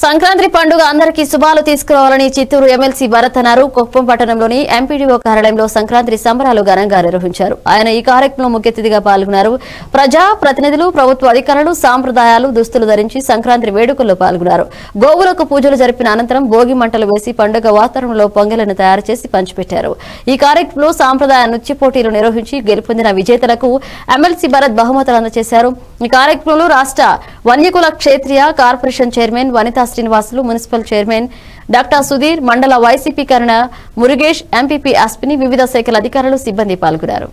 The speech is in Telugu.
సంక్రాంతి పండుగ అందరికీ శుభాలు తీసుకురావాలని చిత్తూరు ఎమ్మెల్సీ భరత్ అన్నారు కుప్పం పట్టణంలోని ఎంపీడీఓ కార్యాలయంలో సంక్రాంతి సంబరాలు ఘనంగా నిర్వహించారు. ఆయన ఈ కార్యక్రమంలో ముఖ్య అతిథిగా పాల్గొన్నారు. ప్రజా ప్రతినిధులు ప్రభుత్వ అధికారులు సాంప్రదాయాలు దుస్తులు ధరించి సంక్రాంతి వేడుకల్లో పాల్గొన్నారు. గోవులకు పూజలు జరిపిన అనంతరం భోగి మంటలు వేసి పండుగ వాతావరణంలో పొంగలను తయారు చేసి పంచిపెట్టారు. ఈ కార్యక్రమంలో సాంప్రదాయ నృత్య పోటీలు నిర్వహించి గెలుపొందిన విజేతలకు ఎమ్మెల్సీ భరత్ బహుమతులు అందజేశారు. ఈ కార్యక్రమంలో రాష్ట్ర వన్యకుల క్షేత్రీయ corporation chairman Vanitha Srinivasulu municipal chairman doctor Sudhir మండల వైసీపీ కరణ మురుగేష్ ఎంపీపీ అస్పిని వివిధ శాఖల అధికారులు సిబ్బంది పాల్గొన్నారు.